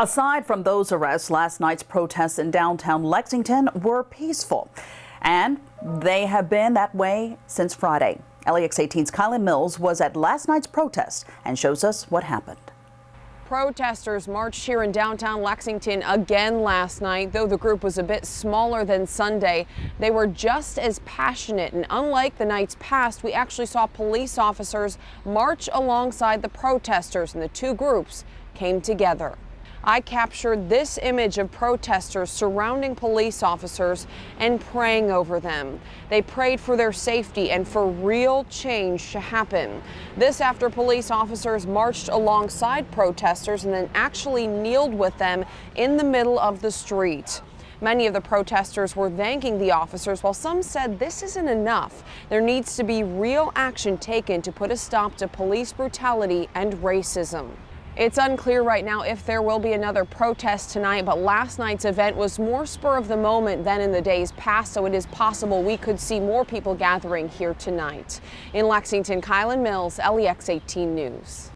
Aside from those arrests, last night's protests in downtown Lexington were peaceful, and they have been that way since Friday. LEX 18's Kylan Mills was at last night's protest and shows us what happened. Protesters marched here in downtown Lexington again last night. Though the group was a bit smaller than Sunday, they were just as passionate. And unlike the nights past, we actually saw police officers march alongside the protesters, and the two groups came together. I captured this image of protesters surrounding police officers and praying over them. They prayed for their safety and for real change to happen. This after police officers marched alongside protesters and then actually kneeled with them in the middle of the street. Many of the protesters were thanking the officers, while some said this isn't enough. There needs to be real action taken to put a stop to police brutality and racism. It's unclear right now if there will be another protest tonight, but last night's event was more spur of the moment than in the days past, so it is possible we could see more people gathering here tonight. In Lexington, Kylan Mills, LEX 18 News.